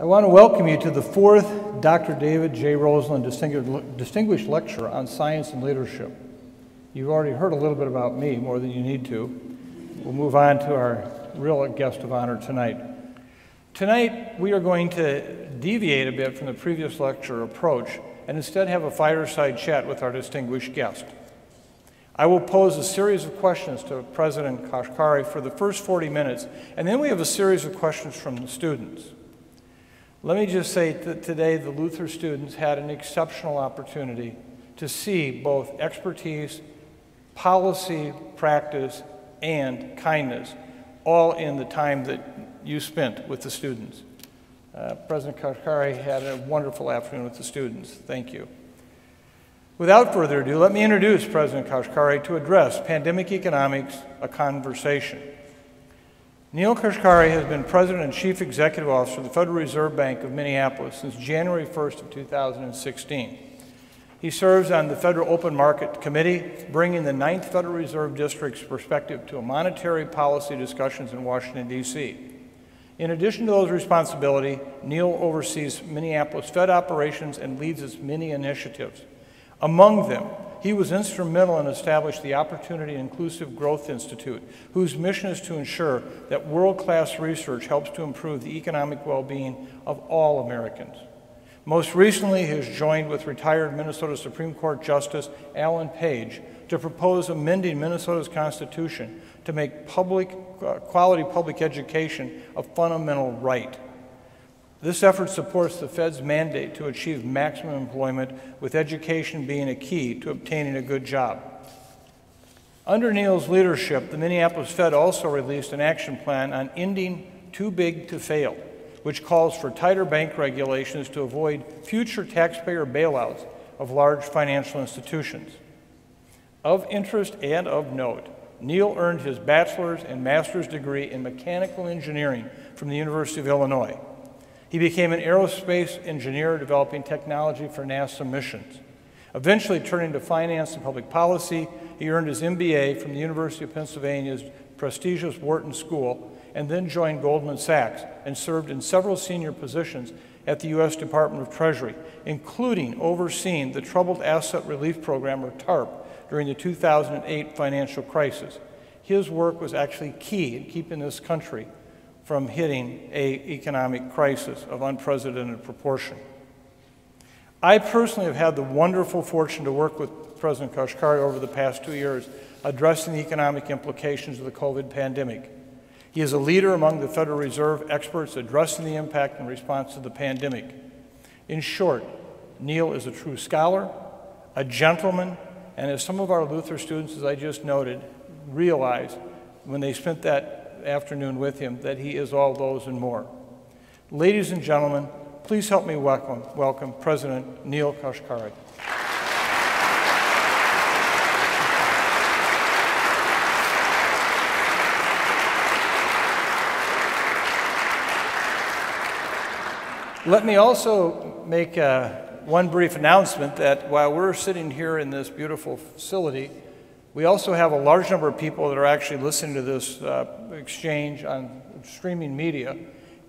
I want to welcome you to the fourth Dr. David J. Roslien Distinguished Lecture on Science and Leadership. You've already heard a little bit about me, more than you need to. We'll move on to our real guest of honor tonight. Tonight, we are going to deviate a bit from the previous lecture approach and instead have a fireside chat with our distinguished guest. I will pose a series of questions to President Kashkari for the first 40 minutes, and then we have a series of questions from the students. Let me just say that today the Luther students had an exceptional opportunity to see both expertise, policy, practice, and kindness, all in the time that you spent with the students. Uh, President Kashkari had a wonderful afternoon with the students. Thank you. Without further ado, let me introduce President Kashkari to address Pandemic Economics, a Conversation. Neel Kashkari has been President and Chief Executive Officer of the Federal Reserve Bank of Minneapolis since January 1st of 2016. He serves on the Federal Open Market Committee, bringing the Ninth Federal Reserve District's perspective to monetary policy discussions in Washington, D.C. In addition to those responsibilities, Neel oversees Minneapolis Fed operations and leads its many initiatives. Among them, he was instrumental in establishing the Opportunity Inclusive Growth Institute, whose mission is to ensure that world class research helps to improve the economic well being of all Americans. Most recently, he has joined with retired Minnesota Supreme Court Justice Alan Page to propose amending Minnesota's Constitution to make public, uh, quality public education a fundamental right. This effort supports the Fed's mandate to achieve maximum employment, with education being a key to obtaining a good job. Under Neel's leadership, the Minneapolis Fed also released an action plan on ending too big to fail, which calls for tighter bank regulations to avoid future taxpayer bailouts of large financial institutions. Of interest and of note, Neel earned his bachelor's and master's degree in mechanical engineering from the University of Illinois. He became an aerospace engineer developing technology for NASA missions. Eventually turning to finance and public policy, he earned his MBA from the University of Pennsylvania's prestigious Wharton School and then joined Goldman Sachs and served in several senior positions at the U.S. Department of Treasury, including overseeing the Troubled Asset Relief Program, or TARP, during the 2008 financial crisis. His work was actually key in keeping this country from hitting a economic crisis of unprecedented proportion. I personally have had the wonderful fortune to work with President Kashkari over the past two years addressing the economic implications of the COVID pandemic. He is a leader among the Federal Reserve experts addressing the impact and response to the pandemic. In short, Neel is a true scholar, a gentleman, and as some of our Luther students, as I just noted, realize when they spent that afternoon with him that he is all those and more. Ladies and gentlemen, please help me welcome, welcome President Neel Kashkari. Let me also make uh, one brief announcement that while we're sitting here in this beautiful facility, we also have a large number of people that are actually listening to this uh, exchange on streaming media.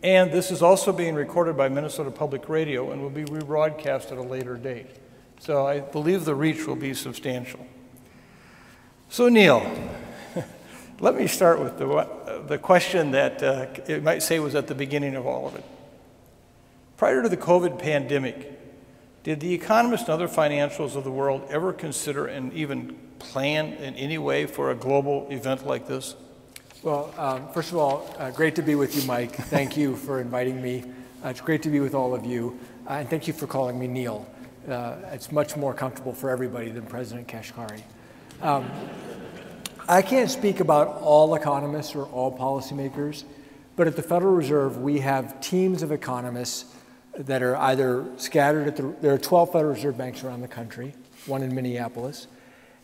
And this is also being recorded by Minnesota Public Radio and will be rebroadcast at a later date. So I believe the reach will be substantial. So, Neel, let me start with the, the question that uh, it might say was at the beginning of all of it. Prior to the COVID pandemic, did the economists and other financials of the world ever consider and even plan in any way for a global event like this? Well, um, first of all, uh, great to be with you, Mike. Thank you for inviting me. Uh, it's great to be with all of you. Uh, and thank you for calling me Neel. Uh, it's much more comfortable for everybody than President Kashkari. Um, I can't speak about all economists or all policymakers, but at the Federal Reserve, we have teams of economists that are either scattered at the, there are 12 Federal Reserve banks around the country, one in Minneapolis.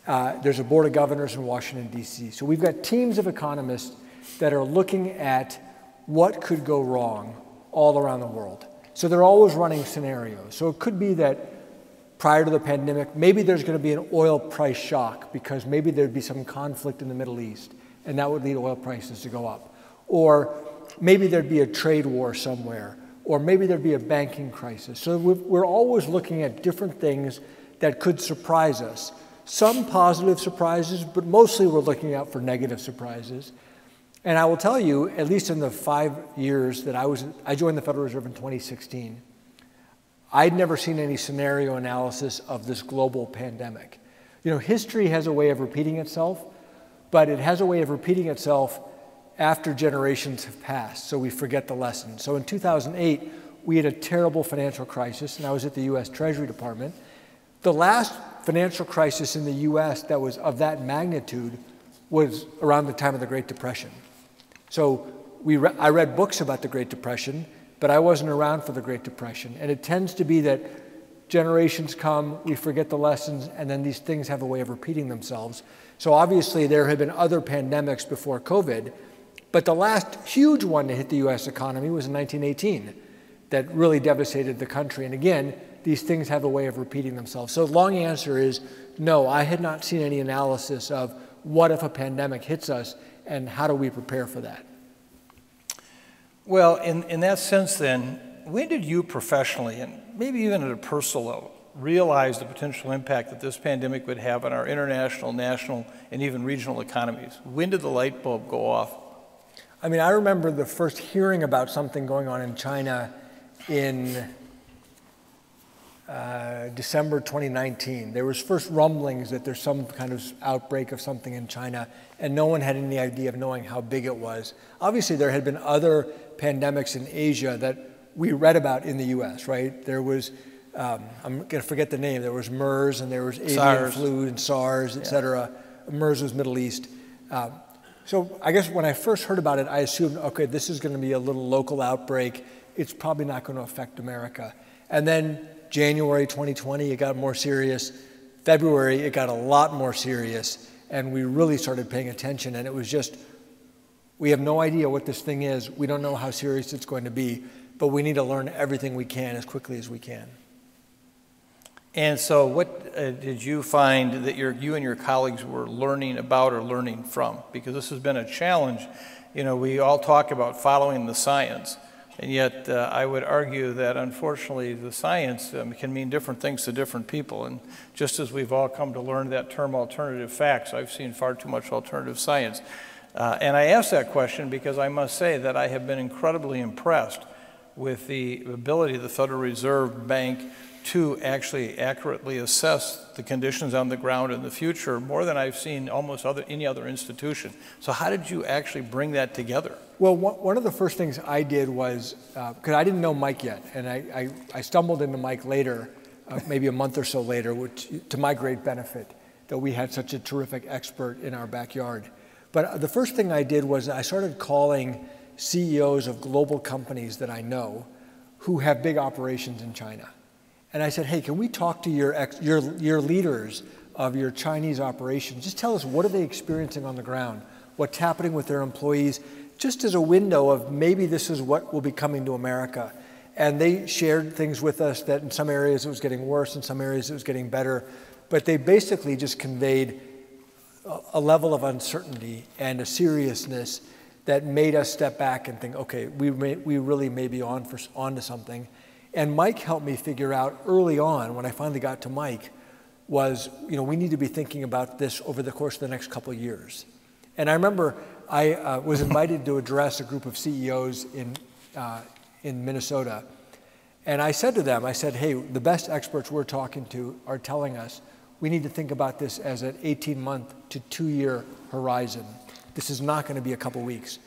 Uh, there's a board of governors in Washington, D.C. So we've got teams of economists that are looking at what could go wrong all around the world. So they're always running scenarios. So it could be that prior to the pandemic, maybe there's going to be an oil price shock because maybe there'd be some conflict in the Middle East and that would lead oil prices to go up. Or maybe there'd be a trade war somewhere or maybe there'd be a banking crisis. So we're always looking at different things that could surprise us. Some positive surprises, but mostly we're looking out for negative surprises. And I will tell you, at least in the five years that I was, I joined the Federal Reserve in 2016, I'd never seen any scenario analysis of this global pandemic. You know, history has a way of repeating itself, but it has a way of repeating itself after generations have passed, so we forget the lesson. So in 2008, we had a terrible financial crisis, and I was at the US Treasury Department. The last financial crisis in the US that was of that magnitude was around the time of the Great Depression. So we re I read books about the Great Depression, but I wasn't around for the Great Depression. And it tends to be that generations come, we forget the lessons, and then these things have a way of repeating themselves. So obviously, there have been other pandemics before COVID, but the last huge one to hit the US economy was in 1918 that really devastated the country. And again, these things have a way of repeating themselves. So the long answer is no, I had not seen any analysis of what if a pandemic hits us and how do we prepare for that? Well, in, in that sense, then, when did you professionally, and maybe even at a personal level, realize the potential impact that this pandemic would have on our international, national, and even regional economies? When did the light bulb go off? I mean, I remember the first hearing about something going on in China in uh, December 2019. There was first rumblings that there's some kind of outbreak of something in China, and no one had any idea of knowing how big it was. Obviously, there had been other pandemics in Asia that we read about in the U.S. Right? There was um, I'm going to forget the name. There was MERS and there was avian SARS. flu and SARS, et yeah. cetera. MERS was Middle East. Um, so I guess when I first heard about it, I assumed, okay, this is going to be a little local outbreak. It's probably not going to affect America. And then January 2020, it got more serious. February, it got a lot more serious. And we really started paying attention. And it was just, we have no idea what this thing is. We don't know how serious it's going to be. But we need to learn everything we can as quickly as we can. And so, what uh, did you find that your, you and your colleagues were learning about or learning from? Because this has been a challenge. You know, we all talk about following the science, and yet uh, I would argue that unfortunately the science um, can mean different things to different people. And just as we've all come to learn that term alternative facts, I've seen far too much alternative science. Uh, and I ask that question because I must say that I have been incredibly impressed with the ability of the Federal Reserve Bank to actually accurately assess the conditions on the ground in the future more than I've seen almost other, any other institution. So how did you actually bring that together? Well, one of the first things I did was, because uh, I didn't know Mike yet, and I, I, I stumbled into Mike later, uh, maybe a month or so later, which to my great benefit, that we had such a terrific expert in our backyard. But uh, the first thing I did was I started calling CEOs of global companies that I know who have big operations in China. And I said, hey, can we talk to your, ex, your, your leaders of your Chinese operations? Just tell us what are they experiencing on the ground? What's happening with their employees? Just as a window of maybe this is what will be coming to America. And they shared things with us that in some areas it was getting worse, in some areas it was getting better. But they basically just conveyed a level of uncertainty and a seriousness that made us step back and think, okay, we, may, we really may be on, for, on to something. And Mike helped me figure out early on, when I finally got to Mike, was, you know, we need to be thinking about this over the course of the next couple years. And I remember I uh, was invited to address a group of CEOs in, uh, in Minnesota. And I said to them, I said, hey, the best experts we're talking to are telling us we need to think about this as an 18 month to two year horizon. This is not going to be a couple weeks.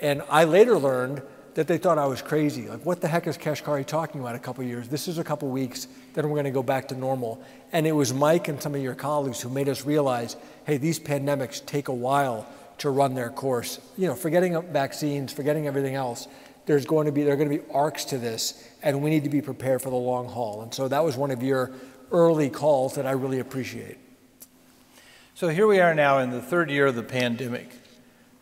And I later learned that they thought I was crazy. Like, what the heck is Kashkari talking about a couple years? This is a couple weeks, then we're going to go back to normal. And it was Mike and some of your colleagues who made us realize hey, these pandemics take a while to run their course. You know, forgetting vaccines, forgetting everything else, there's going to be, there are going to be arcs to this, and we need to be prepared for the long haul. And so that was one of your early calls that I really appreciate. So here we are now in the third year of the pandemic.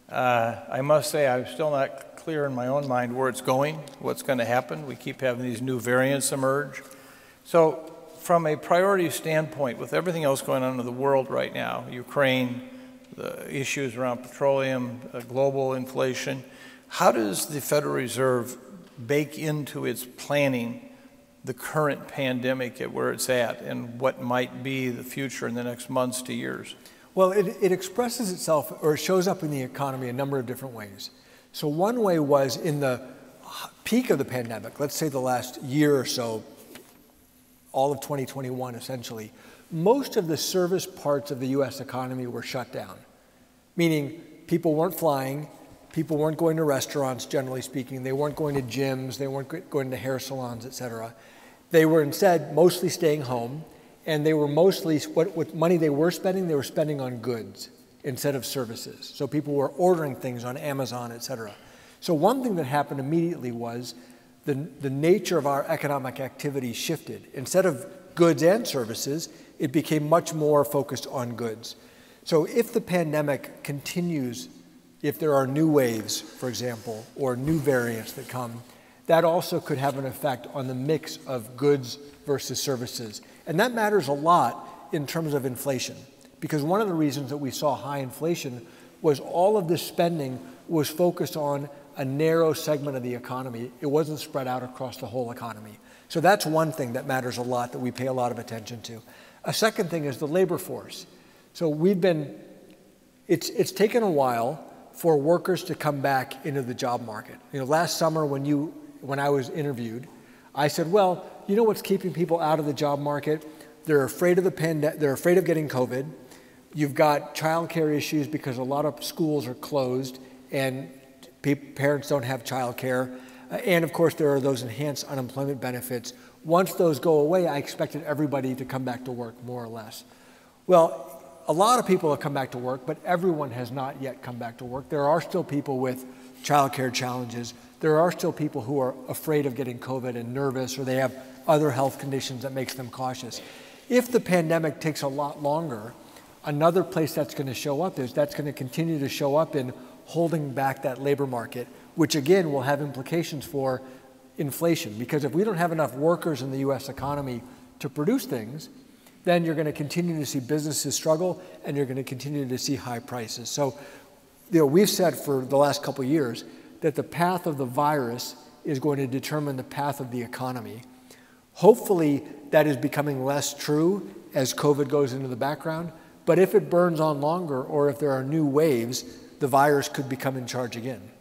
Uh, I must say, I'm still not clear in my own mind where it's going, what's going to happen. We keep having these new variants emerge. So, from a priority standpoint, with everything else going on in the world right now, Ukraine, the issues around petroleum, uh, global inflation, how does the Federal Reserve bake into its planning the current pandemic at where it's at and what might be the future in the next months to years? Well, it, it expresses itself or shows up in the economy a number of different ways. So, one way was in the peak of the pandemic, let's say the last year or so, all of 2021 essentially, most of the service parts of the US economy were shut down, meaning people weren't flying, people weren't going to restaurants, generally speaking, they weren't going to gyms, they weren't going to hair salons, et cetera. They were instead mostly staying home, and they were mostly, what, what money they were spending, they were spending on goods instead of services. So people were ordering things on Amazon, et cetera. So one thing that happened immediately was the, the nature of our economic activity shifted. Instead of goods and services, it became much more focused on goods. So if the pandemic continues, if there are new waves, for example, or new variants that come, that also could have an effect on the mix of goods versus services. And that matters a lot in terms of inflation, because one of the reasons that we saw high inflation was all of this spending was focused on a narrow segment of the economy. It wasn't spread out across the whole economy. So that's one thing that matters a lot that we pay a lot of attention to. A second thing is the labor force. So we've been, it's, it's taken a while for workers to come back into the job market. You know, last summer when you, when I was interviewed, I said, well, you know what's keeping people out of the job market? They're afraid of the pandemic, they're afraid of getting COVID. You've got childcare issues because a lot of schools are closed and parents don't have childcare. Uh, and of course, there are those enhanced unemployment benefits. Once those go away, I expected everybody to come back to work, more or less. Well, a lot of people have come back to work, but everyone has not yet come back to work. There are still people with childcare challenges. There are still people who are afraid of getting COVID and nervous, or they have other health conditions that makes them cautious. If the pandemic takes a lot longer, another place that's going to show up is that's going to continue to show up in holding back that labor market, which again will have implications for inflation. Because if we don't have enough workers in the US economy to produce things, then you're going to continue to see businesses struggle and you're going to continue to see high prices. So, you know, we've said for the last couple years that the path of the virus is going to determine the path of the economy. Hopefully, that is becoming less true as COVID goes into the background. But if it burns on longer or if there are new waves, the virus could become in charge again.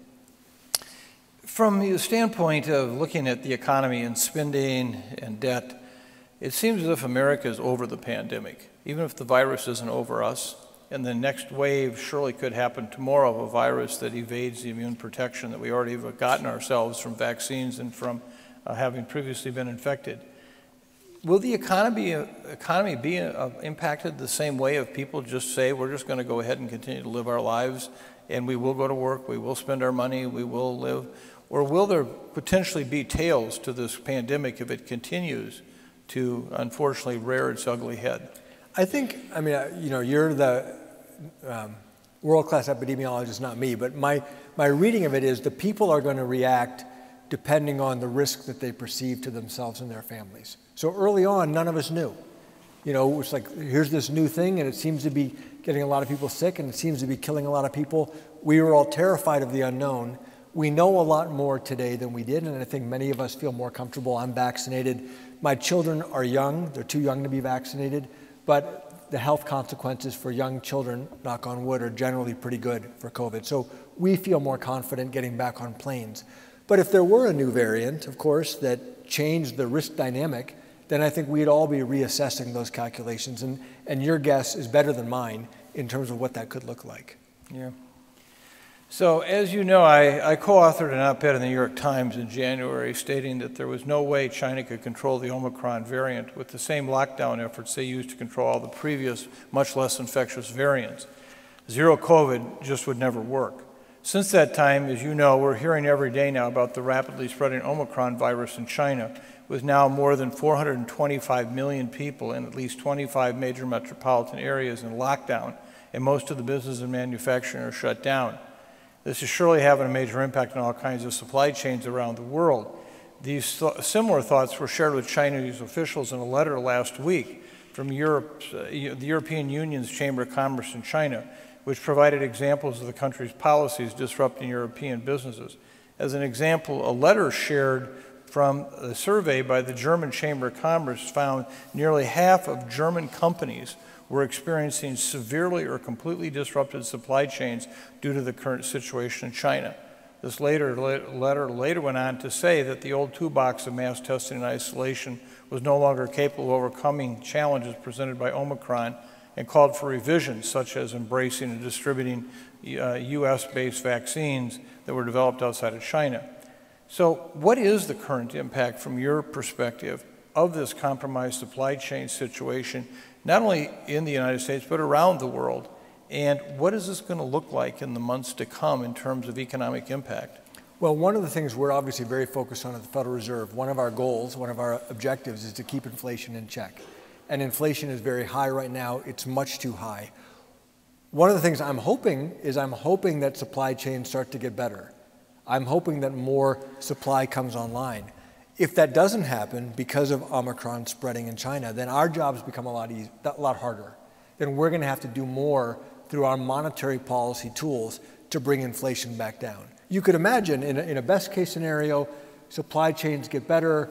From the standpoint of looking at the economy and spending and debt, it seems as if America is over the pandemic. Even if the virus isn't over us, and the next wave surely could happen tomorrow of a virus that evades the immune protection that we already have gotten ourselves from vaccines and from uh, having previously been infected. Will the economy, economy be uh, impacted the same way if people just say we're just going to go ahead and continue to live our lives and we will go to work, we will spend our money, we will live? Or will there potentially be tails to this pandemic if it continues to unfortunately rear its ugly head? I think, I mean, you know, you're the um, world class epidemiologist, not me, but my, my reading of it is the people are going to react depending on the risk that they perceive to themselves and their families. So early on, none of us knew. You know, it's like, here's this new thing, and it seems to be getting a lot of people sick and it seems to be killing a lot of people. We were all terrified of the unknown. We know a lot more today than we did, and I think many of us feel more comfortable. I'm vaccinated. My children are young, they're too young to be vaccinated, but the health consequences for young children, knock on wood, are generally pretty good for COVID. So we feel more confident getting back on planes. But if there were a new variant, of course, that changed the risk dynamic, then I think we'd all be reassessing those calculations. And, and your guess is better than mine in terms of what that could look like. Yeah. So, as you know, I, I co authored an op ed in the New York Times in January stating that there was no way China could control the Omicron variant with the same lockdown efforts they used to control all the previous, much less infectious variants. Zero COVID just would never work. Since that time, as you know, we're hearing every day now about the rapidly spreading Omicron virus in China, with now more than 425 million people in at least 25 major metropolitan areas in lockdown, and most of the business and manufacturing are shut down. This is surely having a major impact on all kinds of supply chains around the world. These th similar thoughts were shared with Chinese officials in a letter last week from Europe, uh, the European Union's Chamber of Commerce in China, which provided examples of the country's policies disrupting European businesses. As an example, a letter shared from a survey by the German Chamber of Commerce found nearly half of German companies were experiencing severely or completely disrupted supply chains due to the current situation in China. This later letter later went on to say that the old toolbox of mass testing and isolation was no longer capable of overcoming challenges presented by Omicron and called for revisions such as embracing and distributing uh, US based vaccines that were developed outside of China. So, what is the current impact from your perspective of this compromised supply chain situation, not only in the United States, but around the world? And what is this going to look like in the months to come in terms of economic impact? Well, one of the things we're obviously very focused on at the Federal Reserve, one of our goals, one of our objectives is to keep inflation in check. And inflation is very high right now, it's much too high. One of the things I'm hoping is I'm hoping that supply chains start to get better. I'm hoping that more supply comes online. If that doesn't happen because of Omicron spreading in China, then our jobs become a lot, easy, a lot harder. Then we're going to have to do more through our monetary policy tools to bring inflation back down. You could imagine in a, in a best case scenario, supply chains get better,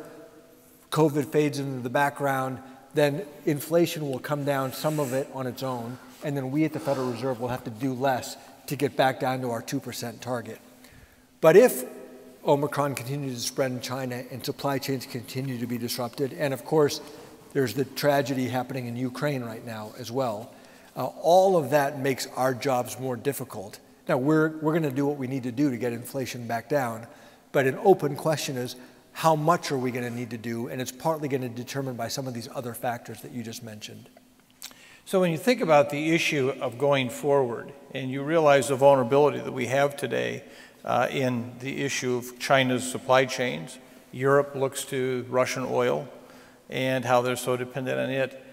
COVID fades into the background, then inflation will come down, some of it on its own, and then we at the Federal Reserve will have to do less to get back down to our 2% target. But if Omicron continues to spread in China and supply chains continue to be disrupted, and of course, there's the tragedy happening in Ukraine right now as well, uh, all of that makes our jobs more difficult. Now, we're, we're going to do what we need to do to get inflation back down, but an open question is how much are we going to need to do? And it's partly going to be determined by some of these other factors that you just mentioned. So, when you think about the issue of going forward and you realize the vulnerability that we have today uh, in the issue of China's supply chains, Europe looks to Russian oil and how they're so dependent on it.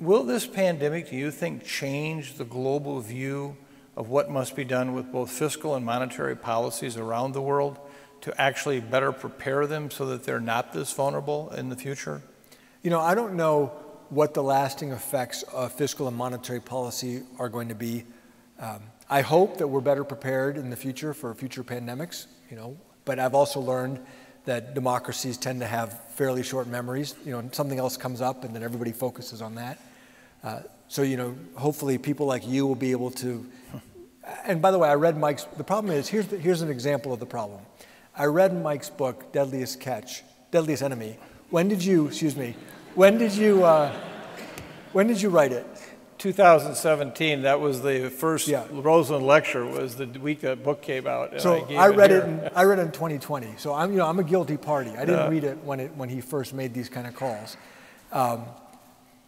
Will this pandemic, do you think, change the global view of what must be done with both fiscal and monetary policies around the world to actually better prepare them so that they're not this vulnerable in the future? You know, I don't know what the lasting effects of fiscal and monetary policy are going to be. Um, I hope that we're better prepared in the future for future pandemics, you know, but I've also learned that democracies tend to have fairly short memories. You know, something else comes up and then everybody focuses on that. Uh, so, you know, hopefully people like you will be able to. And by the way, I read Mike's. The problem is here's, here's an example of the problem. I read Mike's book, Deadliest Catch, Deadliest Enemy. When did you, excuse me, when did you, uh, when did you write it? 2017. That was the first yeah. Roslien lecture. Was the week that book came out. so I, I read it. In, I read it in 2020. So I'm, you know, I'm a guilty party. I didn't read it when it when he first made these kind of calls. Um,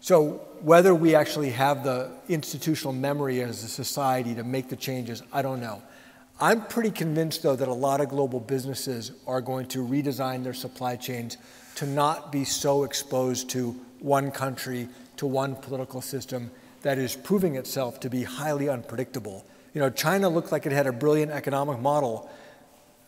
so whether we actually have the institutional memory as a society to make the changes, I don't know. I'm pretty convinced, though, that a lot of global businesses are going to redesign their supply chains to not be so exposed to one country, to one political system that is proving itself to be highly unpredictable. You know, China looked like it had a brilliant economic model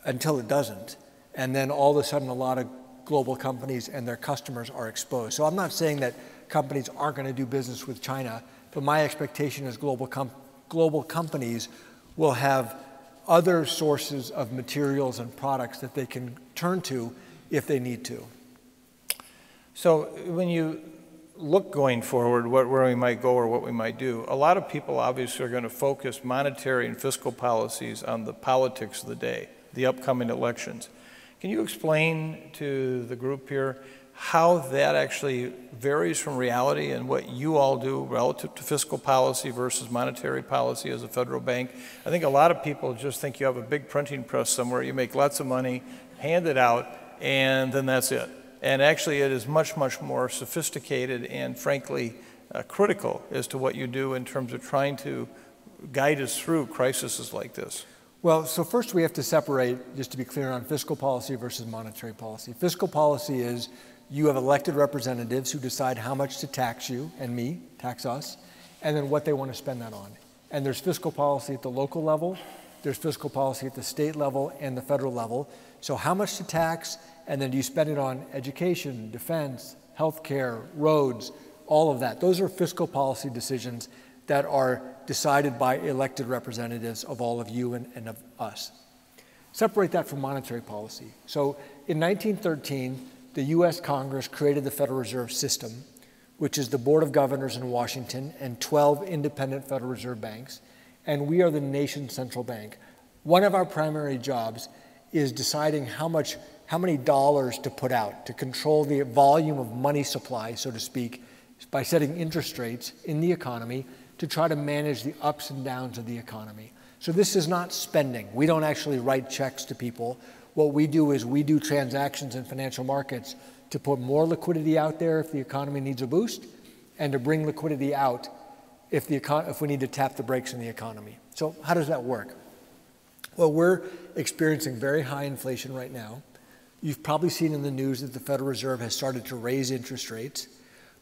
until it doesn't. And then all of a sudden, a lot of global companies and their customers are exposed. So I'm not saying that companies aren't going to do business with China. But my expectation is global, com- global companies will have other sources of materials and products that they can turn to if they need to. So when you look going forward, what, where we might go or what we might do, a lot of people obviously are going to focus monetary and fiscal policies on the politics of the day, the upcoming elections. Can you explain to the group here how that actually varies from reality and what you all do relative to fiscal policy versus monetary policy as a federal bank. I think a lot of people just think you have a big printing press somewhere, you make lots of money, hand it out, and then that's it. And actually, it is much, much more sophisticated and frankly uh, critical as to what you do in terms of trying to guide us through crises like this. Well, so first we have to separate, just to be clear, on fiscal policy versus monetary policy. Fiscal policy is you have elected representatives who decide how much to tax you and me, tax us, and then what they want to spend that on. And there's fiscal policy at the local level, there's fiscal policy at the state level and the federal level. So, how much to tax, and then do you spend it on education, defense, healthcare, roads, all of that? Those are fiscal policy decisions that are decided by elected representatives of all of you and, and of us. Separate that from monetary policy. So in 1913, the US Congress created the Federal Reserve System, which is the Board of Governors in Washington and 12 independent Federal Reserve banks, and we are the nation's central bank. One of our primary jobs is deciding how much how many dollars to put out to control the volume of money supply, so to speak, by setting interest rates in the economy to try to manage the ups and downs of the economy. So this is not spending. We don't actually write checks to people. What we do is we do transactions in financial markets to put more liquidity out there if the economy needs a boost and to bring liquidity out if, the econ- if we need to tap the brakes in the economy. So how does that work? Well, we're experiencing very high inflation right now. You've probably seen in the news that the Federal Reserve has started to raise interest rates.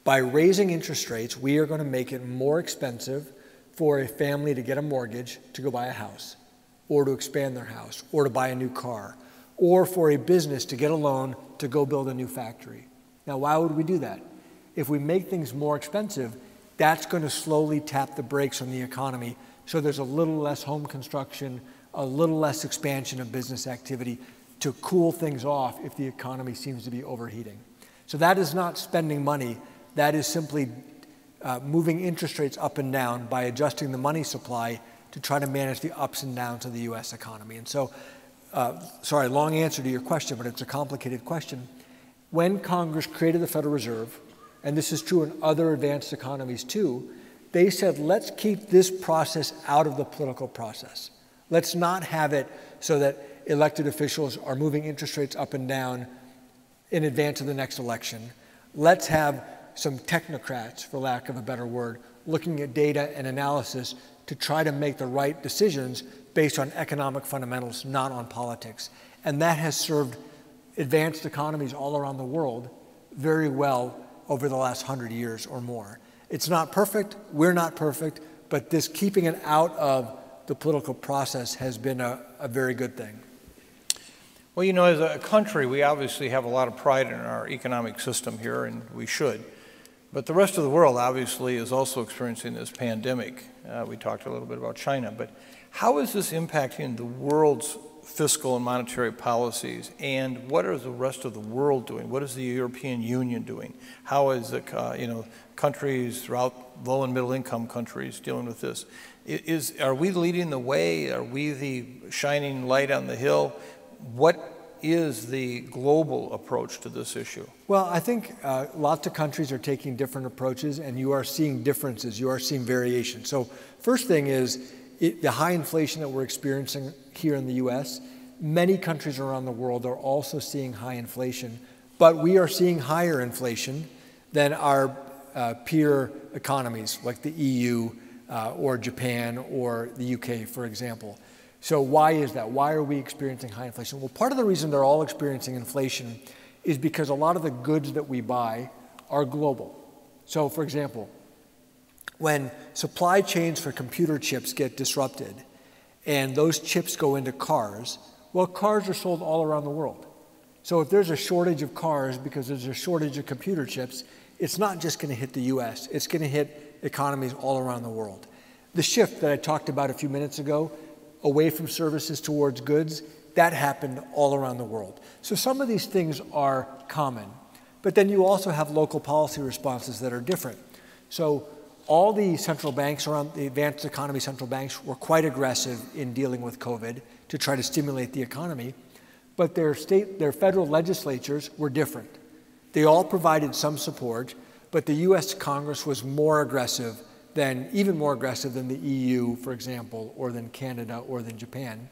By raising interest rates, we are going to make it more expensive for a family to get a mortgage to go buy a house, or to expand their house, or to buy a new car, or for a business to get a loan to go build a new factory. Now, why would we do that? If we make things more expensive, that's going to slowly tap the brakes on the economy. So there's a little less home construction, a little less expansion of business activity to cool things off if the economy seems to be overheating. So that is not spending money, that is simply uh, moving interest rates up and down by adjusting the money supply to try to manage the ups and downs of the US economy. And so, uh, sorry, long answer to your question, but it's a complicated question. When Congress created the Federal Reserve, and this is true in other advanced economies too, they said, let's keep this process out of the political process. Let's not have it so that elected officials are moving interest rates up and down in advance of the next election. Let's have some technocrats, for lack of a better word, looking at data and analysis to try to make the right decisions based on economic fundamentals, not on politics. And that has served advanced economies all around the world very well over the last hundred years or more. It's not perfect, we're not perfect, but this keeping it out of the political process has been a, a very good thing. Well, you know, as a country, we obviously have a lot of pride in our economic system here, and we should. But the rest of the world obviously is also experiencing this pandemic. Uh, we talked a little bit about China, but how is this impacting the world's fiscal and monetary policies? And what are the rest of the world doing? What is the European Union doing? How is the, uh, you know, countries throughout low and middle income countries dealing with this? Is, are we leading the way? Are we the shining light on the hill? What is the global approach to this issue? Well, I think uh, lots of countries are taking different approaches, and you are seeing differences. You are seeing variation. So, first thing is it, the high inflation that we're experiencing here in the U.S. Many countries around the world are also seeing high inflation, but we are seeing higher inflation than our uh, peer economies, like the EU uh, or Japan or the UK, for example. So, why is that? Why are we experiencing high inflation? Well, part of the reason they're all experiencing inflation is because a lot of the goods that we buy are global. So, for example, when supply chains for computer chips get disrupted and those chips go into cars, well, cars are sold all around the world. So, if there's a shortage of cars because there's a shortage of computer chips, it's not just going to hit the US, it's going to hit economies all around the world. The shift that I talked about a few minutes ago away from services towards goods, that happened all around the world. So some of these things are common, but then you also have local policy responses that are different. So all the central banks around the advanced economy central banks were quite aggressive in dealing with COVID to try to stimulate the economy, but their state, their federal legislatures were different. They all provided some support, but the US Congress was more aggressive than even more aggressive than the EU, for example, or than Canada or than Japan.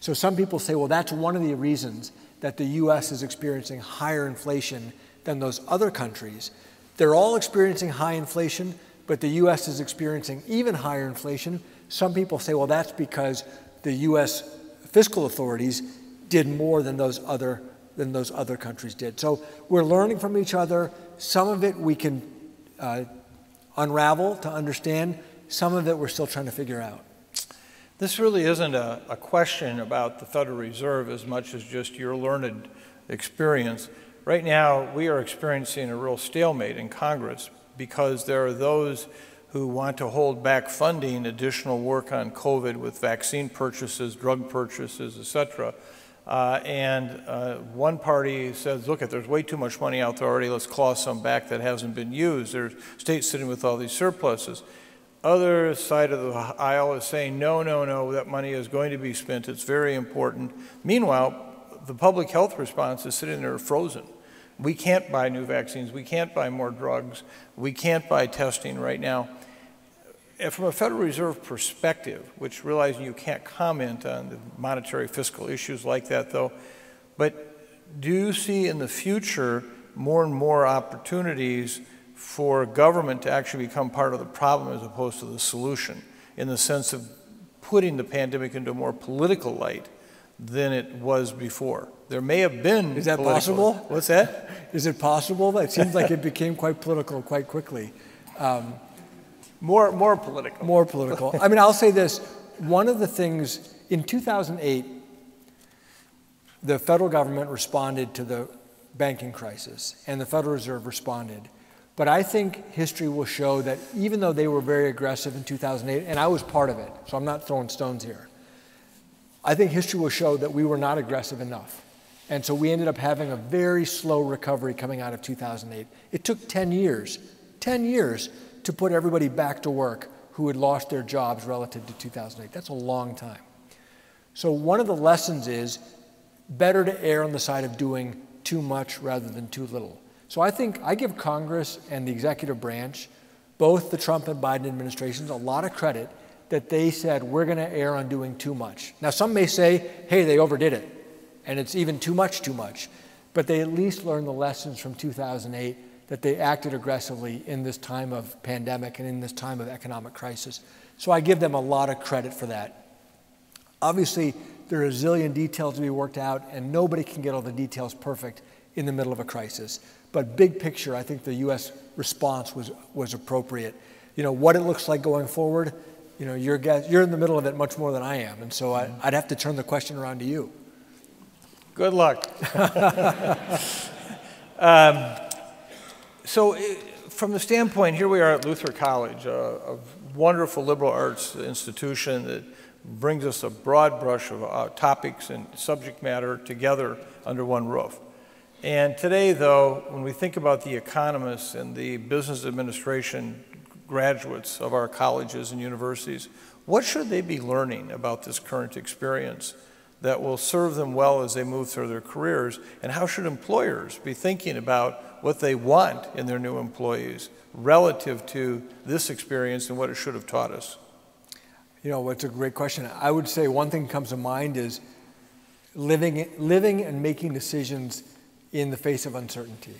So some people say, well, that's one of the reasons that the US is experiencing higher inflation than those other countries. They're all experiencing high inflation, but the US is experiencing even higher inflation. Some people say, well, that's because the US fiscal authorities did more than those other than those other countries did. So we're learning from each other. Some of it we can uh, unravel, to understand. Some of it we're still trying to figure out. This really isn't a, a, question about the Federal Reserve as much as just your learned experience. Right now, we are experiencing a real stalemate in Congress because there are those who want to hold back funding additional work on COVID with vaccine purchases, drug purchases, et cetera, Uh, and uh, one party says, look, there's way too much money out there already, let's claw some back that hasn't been used. There's states sitting with all these surpluses. Other side of the aisle is saying, no, no, no, that money is going to be spent, it's very important. Meanwhile, the public health response is sitting there frozen. We can't buy new vaccines, we can't buy more drugs, we can't buy testing right now. From a Federal Reserve perspective, which realizing you can't comment on the monetary fiscal issues like that though, but do you see in the future more and more opportunities for government to actually become part of the problem as opposed to the solution in the sense of putting the pandemic into a more political light than it was before? There may have been. Is that political. possible? What's that? Is it possible? It seems like it became quite political quite quickly. Um, more, more political. More political. I mean, I'll say this. One of the things in 2008, the federal government responded to the banking crisis, and the Federal Reserve responded. But I think history will show that even though they were very aggressive in 2008, and I was part of it, so I'm not throwing stones here, I think history will show that we were not aggressive enough. And so we ended up having a very slow recovery coming out of 2008. It took 10 years, 10 years to put everybody back to work who had lost their jobs relative to 2008. That's a long time. So, one of the lessons is better to err on the side of doing too much rather than too little. So, I think I give Congress and the executive branch, both the Trump and Biden administrations, a lot of credit that they said we're going to err on doing too much. Now, some may say, hey, they overdid it, and it's even too much, too much. But they at least learned the lessons from 2008 that they acted aggressively in this time of pandemic and in this time of economic crisis. So I give them a lot of credit for that. Obviously, there are a zillion details to be worked out, and nobody can get all the details perfect in the middle of a crisis. But big picture, I think the U.S. response was, was appropriate. You know, what it looks like going forward, you know, you're, you're in the middle of it much more than I am. And so I, I'd have to turn the question around to you. Good luck. um, so, eh, from the standpoint, here we are at Luther College, a, a wonderful liberal arts institution that brings us a broad brush of uh, topics and subject matter together under one roof. And today, though, when we think about the economists and the business administration graduates of our colleges and universities, what should they be learning about this current experience that will serve them well as they move through their careers? And how should employers be thinking about what they want in their new employees relative to this experience and what it should have taught us? You know, it's a great question. I would say one thing that comes to mind is living, living and making decisions in the face of uncertainty.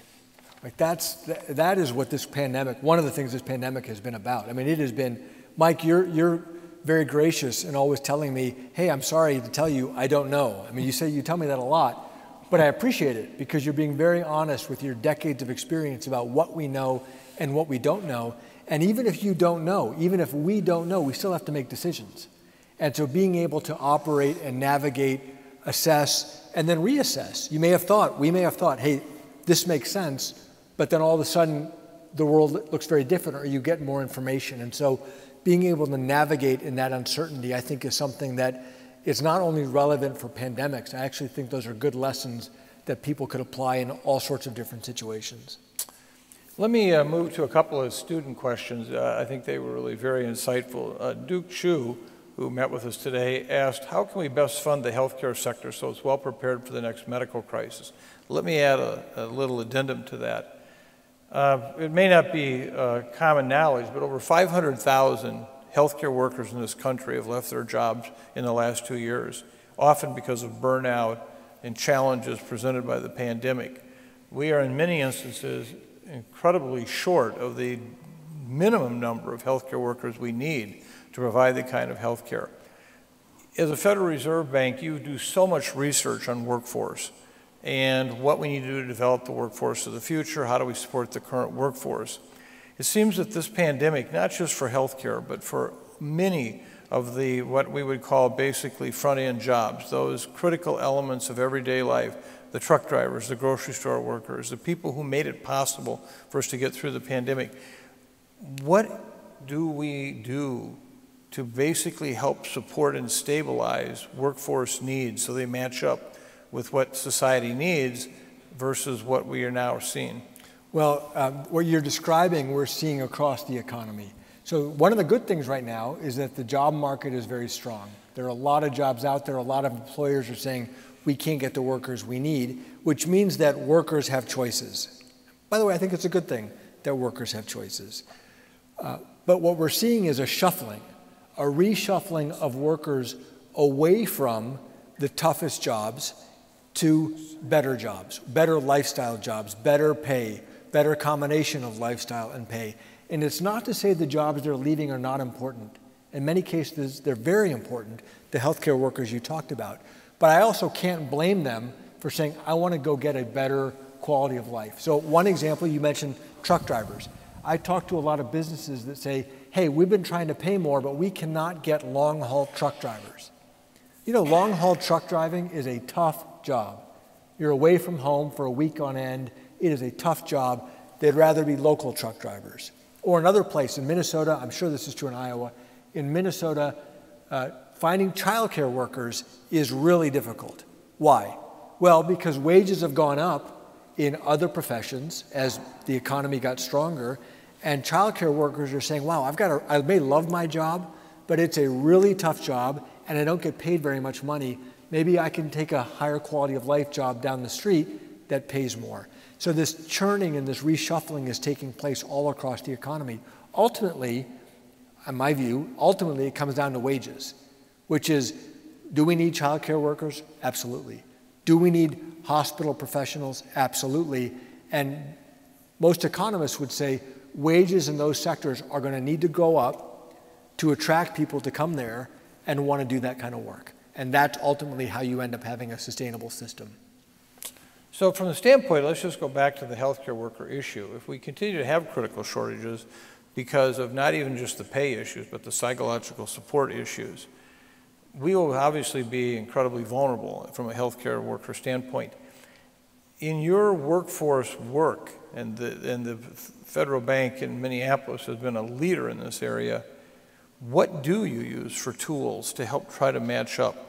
Like that's that is what this pandemic. One of the things this pandemic has been about. I mean, it has been. Mike, you're you're very gracious and always telling me, "Hey, I'm sorry to tell you, I don't know." I mean, you say you tell me that a lot, but I appreciate it because you're being very honest with your decades of experience about what we know and what we don't know. And even if you don't know, even if we don't know, we still have to make decisions. And so being able to operate and navigate, assess, and then reassess. You may have thought, we may have thought, hey, this makes sense, but then all of a sudden the world looks very different or you get more information. And so being able to navigate in that uncertainty, I think, is something that is not only relevant for pandemics, I actually think those are good lessons that people could apply in all sorts of different situations. Let me uh, move to a couple of student questions. Uh, I think they were really very insightful. Uh, Duke Chu, who met with us today, asked, how can we best fund the healthcare sector so it's well prepared for the next medical crisis? Let me add a, a little addendum to that. Uh, it may not be uh, common knowledge, but over 500,000 healthcare workers in this country have left their jobs in the last two years, often because of burnout and challenges presented by the pandemic. We are, in many instances, incredibly short of the minimum number of healthcare workers we need to provide the kind of healthcare. As a Federal Reserve Bank, you do so much research on workforce and what we need to do to develop the workforce of the future, how do we support the current workforce. It seems that this pandemic, not just for healthcare, but for many of the what we would call basically front end jobs, those critical elements of everyday life, the truck drivers, the grocery store workers, the people who made it possible for us to get through the pandemic. What do we do to basically help support and stabilize workforce needs so they match up with what society needs versus what we are now seeing? Well, um, what you're describing, we're seeing across the economy. So, one of the good things right now is that the job market is very strong. There are a lot of jobs out there. A lot of employers are saying, we can't get the workers we need, which means that workers have choices. By the way, I think it's a good thing that workers have choices. Uh, but what we're seeing is a shuffling, a reshuffling of workers away from the toughest jobs to better jobs, better lifestyle jobs, better pay, better combination of lifestyle and pay. And it's not to say the jobs they're leaving are not important. In many cases, they're very important, the healthcare workers you talked about. But I also can't blame them for saying, I want to go get a better quality of life. So, one example, you mentioned truck drivers. I talk to a lot of businesses that say, hey, we've been trying to pay more, but we cannot get long haul truck drivers. You know, long haul truck driving is a tough job. You're away from home for a week on end. It is a tough job. They'd rather be local truck drivers. Or another place in Minnesota, I'm sure this is true in Iowa, in Minnesota, uh, finding childcare workers is really difficult. Why? Well, because wages have gone up in other professions as the economy got stronger, and childcare workers are saying, wow, I've got a, I may love my job, but it's a really tough job, and I don't get paid very much money. Maybe I can take a higher quality of life job down the street that pays more. So this churning and this reshuffling is taking place all across the economy. Ultimately, in my view, ultimately it comes down to wages, which is do we need childcare workers? Absolutely. Do we need hospital professionals? Absolutely. And most economists would say wages in those sectors are going to need to go up to attract people to come there and want to do that kind of work. And that's ultimately how you end up having a sustainable system. So, from the standpoint, let's just go back to the healthcare worker issue. If we continue to have critical shortages because of not even just the pay issues, but the psychological support issues, we will obviously be incredibly vulnerable from a healthcare worker standpoint. In your workforce work, and the, and the federal bank in Minneapolis has been a leader in this area, what do you use for tools to help try to match up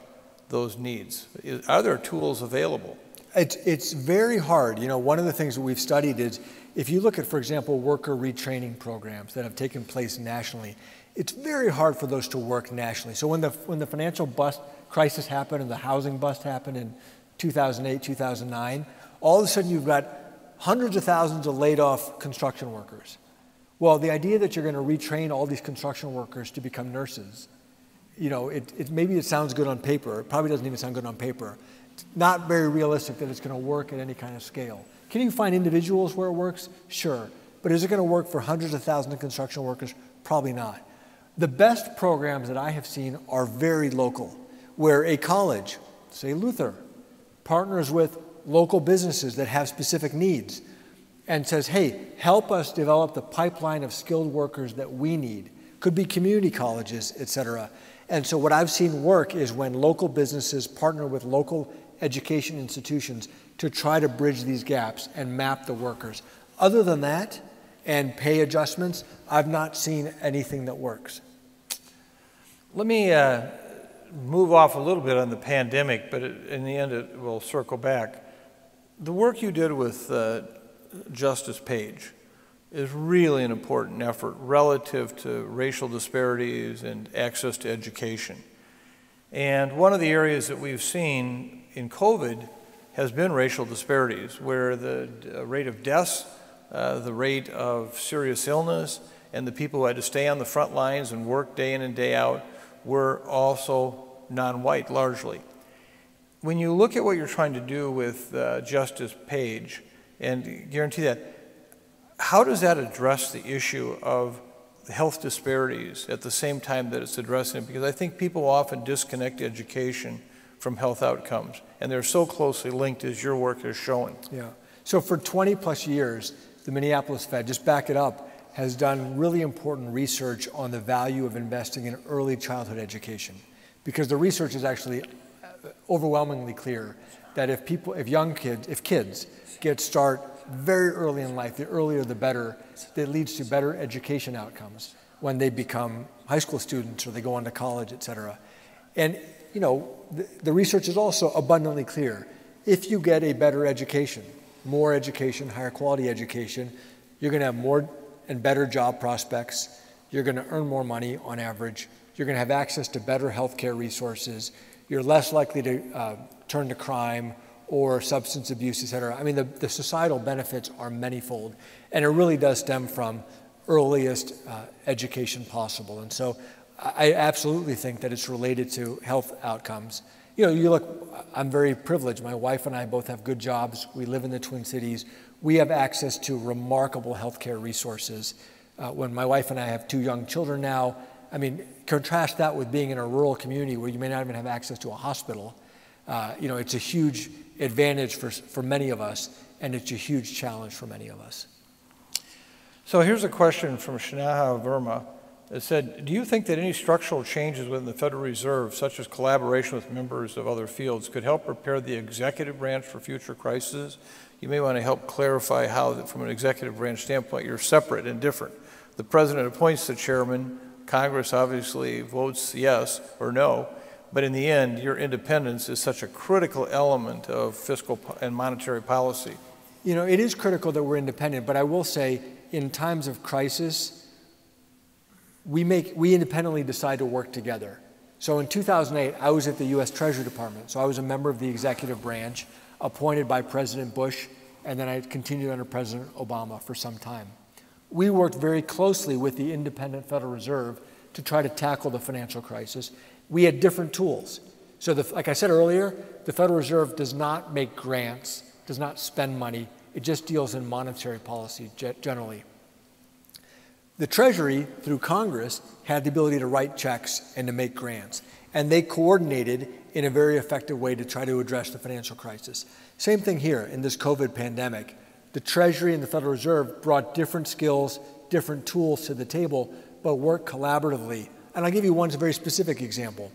those needs? Are there tools available? It's, it's very hard. You know, one of the things that we've studied is if you look at, for example, worker retraining programs that have taken place nationally, it's very hard for those to work nationally. So when the, when the financial bust crisis happened and the housing bust happened in 2008, 2009, all of a sudden you've got hundreds of thousands of laid off construction workers. Well, the idea that you're going to retrain all these construction workers to become nurses, you know, it, it, maybe it sounds good on paper. It probably doesn't even sound good on paper. It's not very realistic that it's going to work at any kind of scale. Can you find individuals where it works? Sure. But is it going to work for hundreds of thousands of construction workers? Probably not. The best programs that I have seen are very local, where a college, say Luther, partners with local businesses that have specific needs and says, hey, help us develop the pipeline of skilled workers that we need. Could be community colleges, et cetera. And so what I've seen work is when local businesses partner with local education institutions to try to bridge these gaps and map the workers. Other than that, and pay adjustments, I've not seen anything that works. Let me uh, move off a little bit on the pandemic, but it, in the end, it will circle back. The work you did with uh, Justice Page is really an important effort relative to racial disparities and access to education. And one of the areas that we've seen in COVID has been racial disparities, where the uh, rate of deaths uh, the rate of serious illness, and the people who had to stay on the front lines and work day in and day out were also non white largely. When you look at what you're trying to do with uh, Justice Page, and guarantee that, how does that address the issue of health disparities at the same time that it's addressing it? Because I think people often disconnect education from health outcomes, and they're so closely linked as your work is showing. Yeah. So for 20 plus years, the Minneapolis Fed, just back it up, has done really important research on the value of investing in early childhood education. Because the research is actually uh, overwhelmingly clear that if people, if young kids, if kids get start very early in life, the earlier the better, that leads to better education outcomes when they become high school students or they go on to college, et cetera. And, you know, the, the research is also abundantly clear. if you get a better education, more education, higher quality education, you're going to have more and better job prospects. You're going to earn more money on average. You're going to have access to better healthcare resources. You're less likely to uh, turn to crime or substance abuse, et cetera. I mean, the, the societal benefits are manyfold, and it really does stem from earliest uh, education possible. And so I absolutely think that it's related to health outcomes. You know, you look, I'm very privileged. My wife and I both have good jobs. We live in the Twin Cities. We have access to remarkable healthcare resources. Uh, when my wife and I have two young children now, I mean, contrast that with being in a rural community where you may not even have access to a hospital. Uh, you know, it's a huge advantage for, for many of us, and it's a huge challenge for many of us. So here's a question from Shanaha Verma. It said, do you think that any structural changes within the Federal Reserve, such as collaboration with members of other fields, could help prepare the executive branch for future crises? You may want to help clarify how, that from an executive branch standpoint, you're separate and different. The president appoints the chairman, Congress obviously votes yes or no, but in the end, your independence is such a critical element of fiscal and monetary policy. You know, it is critical that we're independent, but I will say, in times of crisis, we, make, we independently decide to work together. So in 2008, I was at the US Treasury Department. So I was a member of the executive branch appointed by President Bush, and then I continued under President Obama for some time. We worked very closely with the independent Federal Reserve to try to tackle the financial crisis. We had different tools. So, the, like I said earlier, the Federal Reserve does not make grants, does not spend money, it just deals in monetary policy generally. The Treasury, through Congress, had the ability to write checks and to make grants. And they coordinated in a very effective way to try to address the financial crisis. Same thing here in this COVID pandemic. The Treasury and the Federal Reserve brought different skills, different tools to the table, but worked collaboratively. And I'll give you one very specific example.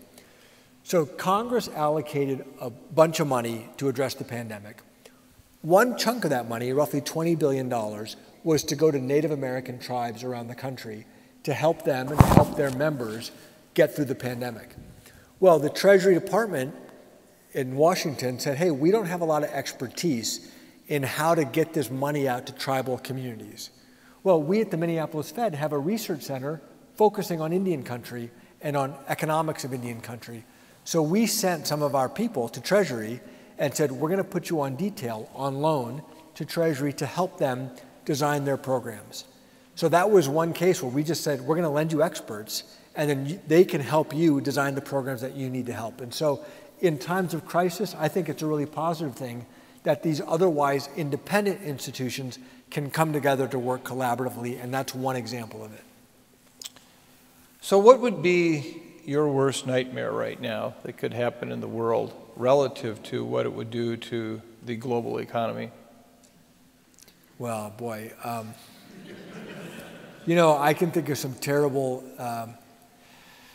So, Congress allocated a bunch of money to address the pandemic. One chunk of that money, roughly $20 billion, was to go to Native American tribes around the country to help them and help their members get through the pandemic. Well, the Treasury Department in Washington said, hey, we don't have a lot of expertise in how to get this money out to tribal communities. Well, we at the Minneapolis Fed have a research center focusing on Indian country and on economics of Indian country. So we sent some of our people to Treasury and said, we're going to put you on detail, on loan to Treasury to help them design their programs. So that was one case where we just said, we're going to lend you experts, and then they can help you design the programs that you need to help. And so in times of crisis, I think it's a really positive thing that these otherwise independent institutions can come together to work collaboratively, and that's one example of it. So, what would be your worst nightmare right now that could happen in the world relative to what it would do to the global economy? Well, boy, um, you know, I can think of some terrible um,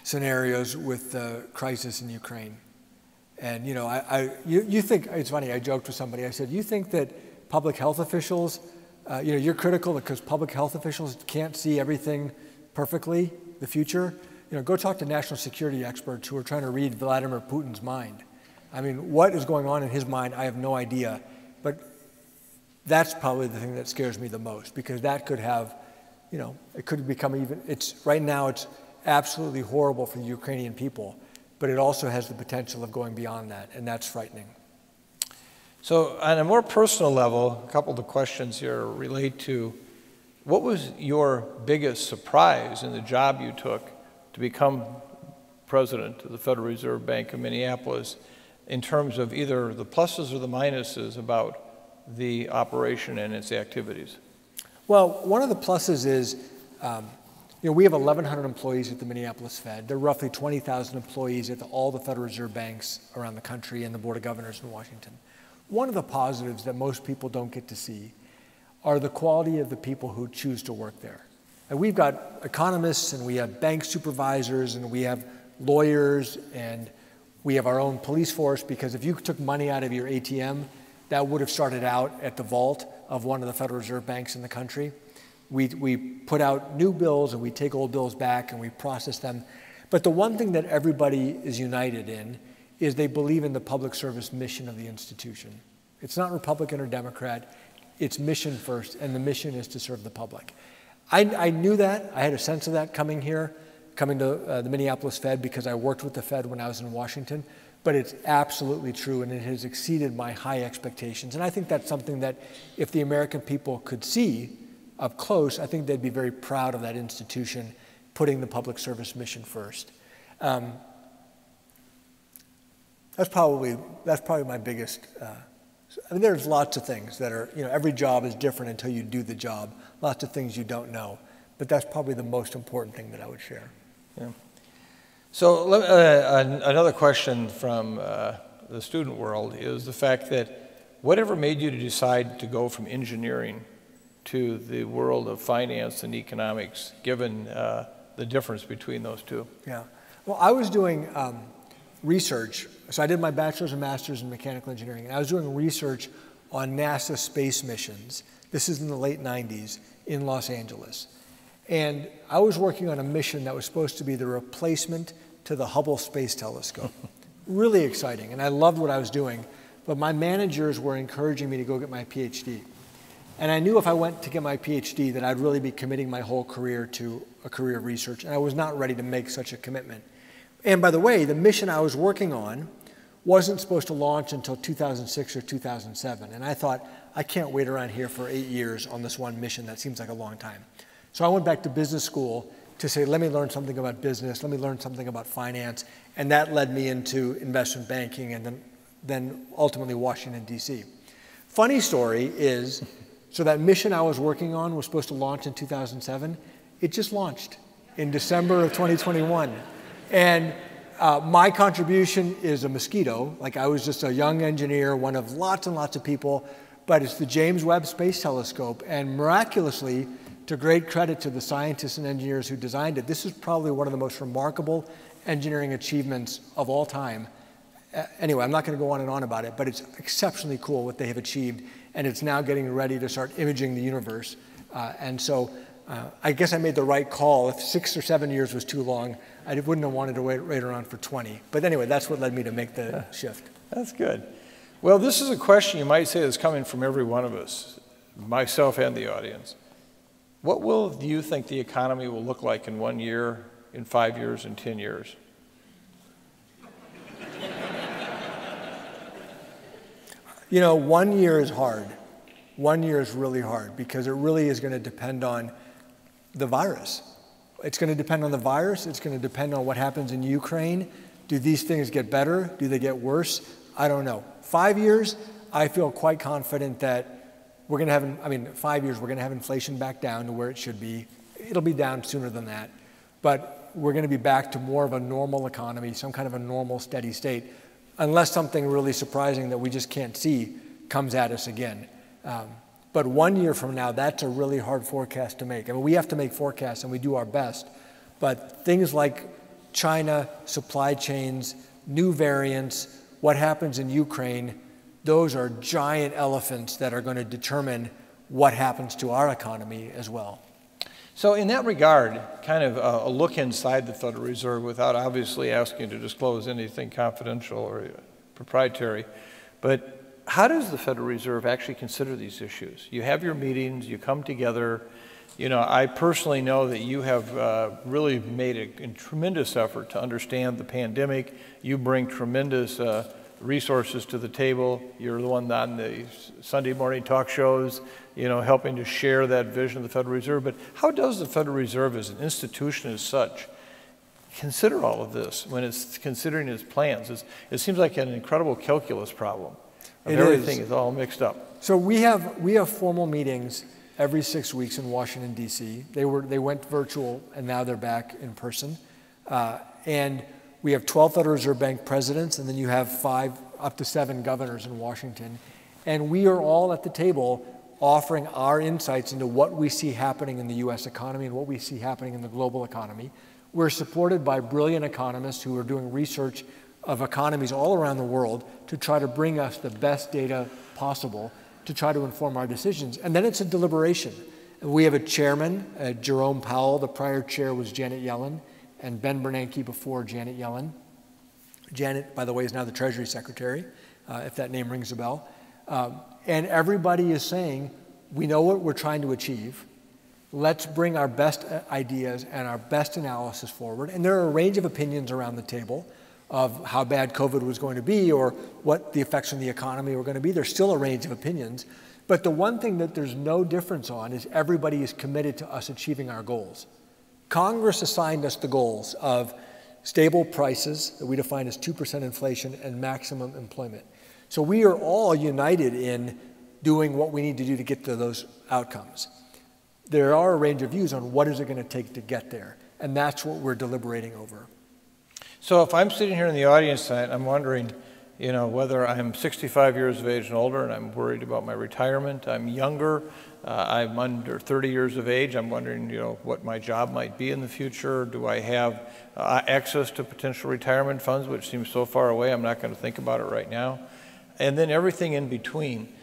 scenarios with the crisis in Ukraine. And, you know, I, I, you, you think, it's funny, I joked with somebody, I said, you think that public health officials, uh, you know, you're critical because public health officials can't see everything perfectly, the future? You know, go talk to national security experts who are trying to read Vladimir Putin's mind. I mean, what is going on in his mind, I have no idea. But that's probably the thing that scares me the most because that could have, you know, it could become even, it's, right now it's absolutely horrible for the Ukrainian people, but it also has the potential of going beyond that, and that's frightening. So, on a more personal level, a couple of the questions here relate to what was your biggest surprise in the job you took to become president of the Federal Reserve Bank of Minneapolis in terms of either the pluses or the minuses about the operation and its activities? Well, one of the pluses is, um, you know, we have 1,100 employees at the Minneapolis Fed. There are roughly 20,000 employees at the, all the Federal Reserve banks around the country and the Board of Governors in Washington. One of the positives that most people don't get to see are the quality of the people who choose to work there. And we've got economists and we have bank supervisors and we have lawyers and we have our own police force because if you took money out of your ATM, that would have started out at the vault of one of the Federal Reserve banks in the country. We, we put out new bills and we take old bills back and we process them. But the one thing that everybody is united in is they believe in the public service mission of the institution. It's not Republican or Democrat, it's mission first, and the mission is to serve the public. I, I knew that, I had a sense of that coming here, coming to uh, the Minneapolis Fed because I worked with the Fed when I was in Washington, but it's absolutely true and it has exceeded my high expectations. And I think that's something that if the American people could see up close, I think they'd be very proud of that institution putting the public service mission first. Um, that's probably that's probably my biggest. Uh, I mean, there's lots of things that are you know every job is different until you do the job. Lots of things you don't know, but that's probably the most important thing that I would share. Yeah. So uh, another question from uh, the student world is the fact that whatever made you to decide to go from engineering to the world of finance and economics, given uh, the difference between those two? Yeah. Well, I was doing um, research. So I did my bachelor's and master's in mechanical engineering, and I was doing research on NASA space missions. This is in the late 90s in Los Angeles. And I was working on a mission that was supposed to be the replacement to the Hubble Space Telescope. really exciting, and I loved what I was doing. But my managers were encouraging me to go get my PhD. And I knew if I went to get my PhD that I'd really be committing my whole career to a career of research, and I was not ready to make such a commitment. And by the way, the mission I was working on wasn't supposed to launch until 2006 or 2007. And I thought, I can't wait around here for eight years on this one mission. That seems like a long time. So I went back to business school to say, let me learn something about business, let me learn something about finance. And that led me into investment banking and then, then ultimately Washington, D.C. Funny story is so that mission I was working on was supposed to launch in 2007. It just launched in December of 2021. And uh, my contribution is a mosquito. Like I was just a young engineer, one of lots and lots of people, but it's the James Webb Space Telescope. And miraculously, to great credit to the scientists and engineers who designed it, this is probably one of the most remarkable engineering achievements of all time. Anyway, I'm not going to go on and on about it, but it's exceptionally cool what they have achieved and it's now getting ready to start imaging the universe. Uh, and so uh, I guess I made the right call. If six or seven years was too long, I wouldn't have wanted to wait, wait around for 20. But anyway, that's what led me to make the shift. That's good. Well, this is a question you might say is coming from every one of us, myself and the audience. What will do you think the economy will look like in one year, in five years, in 10 years? You know, one year is hard. One year is really hard because it really is going to depend on the virus. It's going to depend on the virus. It's going to depend on what happens in Ukraine. Do these things get better? Do they get worse? I don't know. Five years, I feel quite confident that we're going to have, I mean, five years, we're going to have inflation back down to where it should be. It'll be down sooner than that. But we're going to be back to more of a normal economy, some kind of a normal, steady state unless something really surprising that we just can't see comes at us again. Um, but one year from now, that's a really hard forecast to make. I mean, we have to make forecasts and we do our best. But things like China, supply chains, new variants, what happens in Ukraine, those are giant elephants that are going to determine what happens to our economy as well. So, in that regard, kind of a, look inside the Federal Reserve without obviously asking to disclose anything confidential or proprietary, but how does the Federal Reserve actually consider these issues? You have your meetings, you come together. You know, I personally know that you have uh, really made a, a, tremendous effort to understand the pandemic. You bring tremendous uh, resources to the table. You're the one on the Sunday morning talk shows, you know, helping to share that vision of the Federal Reserve. But how does the Federal Reserve as an institution as such consider all of this when it's considering its plans? It's, it seems like an incredible calculus problem. It everything is. is all mixed up. So we have, we have formal meetings every six weeks in Washington, D.C. They, were, they went virtual and now they're back in person. Uh, and we have 12 Federal Reserve Bank presidents, and then you have five, up to seven governors in Washington. And we are all at the table offering our insights into what we see happening in the US economy and what we see happening in the global economy. We're supported by brilliant economists who are doing research of economies all around the world to try to bring us the best data possible to try to inform our decisions. And then it's a deliberation. We have a chairman, uh, Jerome Powell. The prior chair was Janet Yellen and Ben Bernanke before Janet Yellen. Janet, by the way, is now the Treasury Secretary, uh, if that name rings a bell. Um, and everybody is saying, we know what we're trying to achieve. Let's bring our best uh, ideas and our best analysis forward. And there are a range of opinions around the table of how bad COVID was going to be or what the effects on the economy were going to be. There's still a range of opinions. But the one thing that there's no difference on is everybody is committed to us achieving our goals. Congress assigned us the goals of stable prices that we define as 2% inflation and maximum employment. So we are all united in doing what we need to do to get to those outcomes. There are a range of views on what is it going to take to get there, and that's what we're deliberating over. So if I'm sitting here in the audience tonight, I'm wondering, you know, whether I'm 65 years of age and older and I'm worried about my retirement, I'm younger, uh, I'm under 30 years of age, I'm wondering, you know, what my job might be in the future. Do I have uh, access to potential retirement funds, which seems so far away, I'm not going to think about it right now. And then everything in between.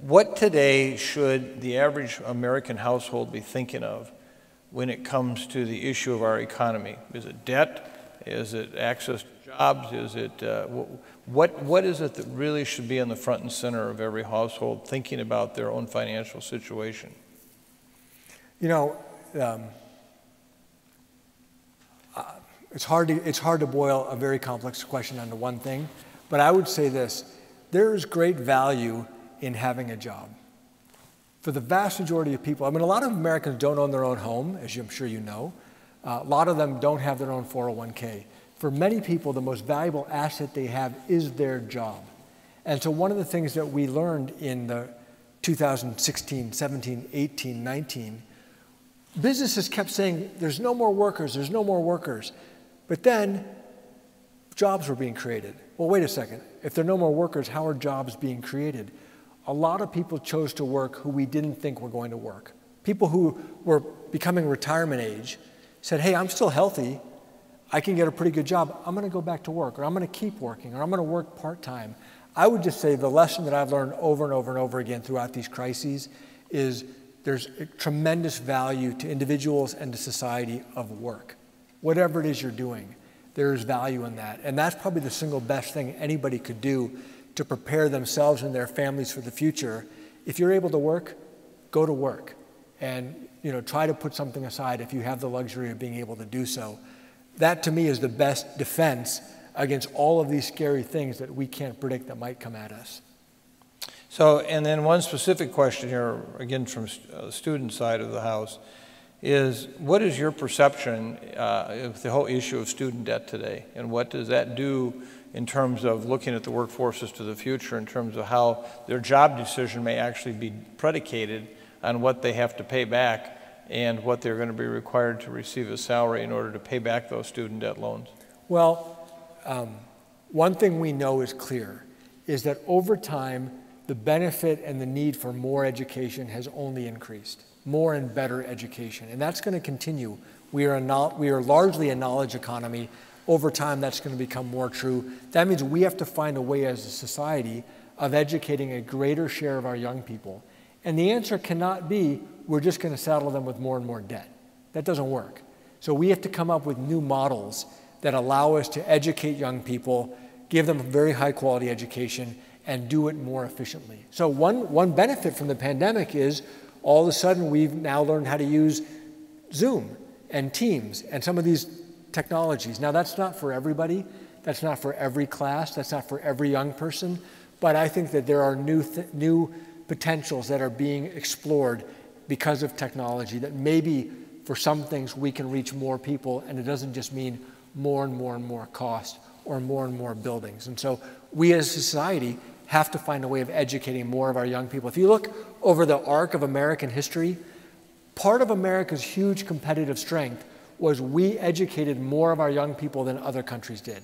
What today should the average American household be thinking of when it comes to the issue of our economy? Is it debt? Is it access to jobs? Is it uh, what? What is it that really should be in the front and center of every household thinking about their own financial situation? You know, um, uh, it's hard to it's hard to boil a very complex question onto one thing, but I would say this: there is great value in having a job. For the vast majority of people, I mean, a lot of Americans don't own their own home, as I'm sure you know. Uh, a lot of them don't have their own 401k. For many people, the most valuable asset they have is their job. And so, one of the things that we learned in the 2016, 17, 18, 19, businesses kept saying, There's no more workers, there's no more workers. But then jobs were being created. Well, wait a second. If there are no more workers, how are jobs being created? A lot of people chose to work who we didn't think were going to work. People who were becoming retirement age said, hey, I'm still healthy. I can get a pretty good job. I'm going to go back to work, or I'm going to keep working, or I'm going to work part time. I would just say the lesson that I've learned over and over and over again throughout these crises is there's tremendous value to individuals and to society of work. Whatever it is you're doing, there's value in that. And that's probably the single best thing anybody could do to prepare themselves and their families for the future. If you're able to work, go to work. And you know, try to put something aside if you have the luxury of being able to do so. That to me is the best defense against all of these scary things that we can't predict that might come at us. So, and then one specific question here, again from uh, the student side of the house, is what is your perception uh, of the whole issue of student debt today? And what does that do in terms of looking at the workforces to the future, in terms of how their job decision may actually be predicated on what they have to pay back and what they're going to be required to receive as salary in order to pay back those student debt loans? Well, um, one thing we know is clear is that over time, the benefit and the need for more education has only increased, more and better education. And that's going to continue. We are, no, we are largely a knowledge economy. Over time, that's going to become more true. That means we have to find a way as a society of educating a greater share of our young people and the answer cannot be we're just going to saddle them with more and more debt. That doesn't work. So we have to come up with new models that allow us to educate young people, give them a very high quality education, and do it more efficiently. So one, one benefit from the pandemic is all of a sudden we've now learned how to use Zoom and Teams and some of these technologies. Now that's not for everybody. That's not for every class. That's not for every young person. But I think that there are new, new potentials that are being explored because of technology that maybe for some things we can reach more people and it doesn't just mean more and more and more cost or more and more buildings. And so we as a society have to find a way of educating more of our young people. If you look over the arc of American history, part of America's huge competitive strength was we educated more of our young people than other countries did.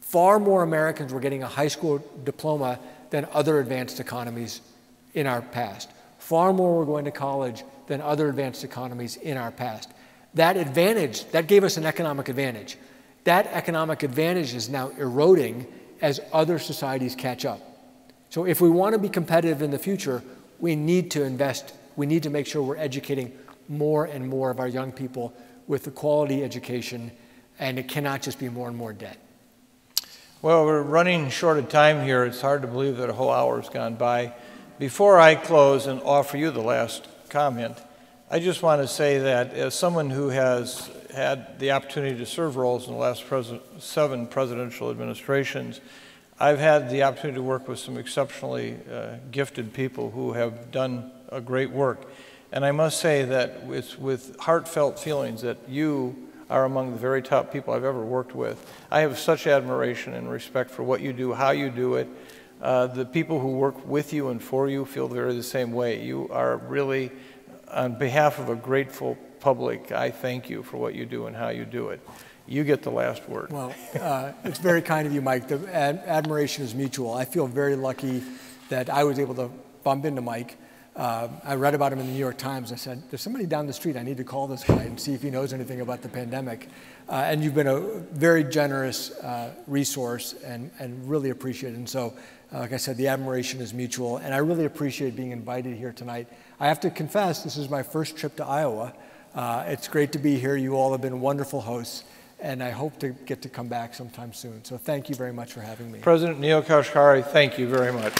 Far more Americans were getting a high school diploma than other advanced economies in our past. Far more were going to college than other advanced economies in our past. That advantage, that gave us an economic advantage. That economic advantage is now eroding as other societies catch up. So if we want to be competitive in the future, we need to invest, we need to make sure we're educating more and more of our young people with the quality education, and it cannot just be more and more debt. Well, we're running short of time here. It's hard to believe that a whole hour's gone by. Before I close and offer you the last comment, I just want to say that as someone who has had the opportunity to serve roles in the last pres- seven presidential administrations, I've had the opportunity to work with some exceptionally uh, gifted people who have done a great work. And I must say that it's with heartfelt feelings that you are among the very top people I've ever worked with. I have such admiration and respect for what you do, how you do it. Uh, the people who work with you and for you feel very the same way. You are really, on behalf of a grateful public, I thank you for what you do and how you do it. You get the last word. Well, uh, it's very kind of you, Mike. The ad- admiration is mutual. I feel very lucky that I was able to bump into Mike. Uh, I read about him in the New York Times. I said, There's somebody down the street. I need to call this guy and see if he knows anything about the pandemic. Uh, and you've been a very generous uh, resource and, and really appreciate it. And so, uh, like I said, the admiration is mutual. And I really appreciate being invited here tonight. I have to confess, this is my first trip to Iowa. Uh, it's great to be here. You all have been wonderful hosts and I hope to get to come back sometime soon. So thank you very much for having me. President Neel Kashkari, thank you very much.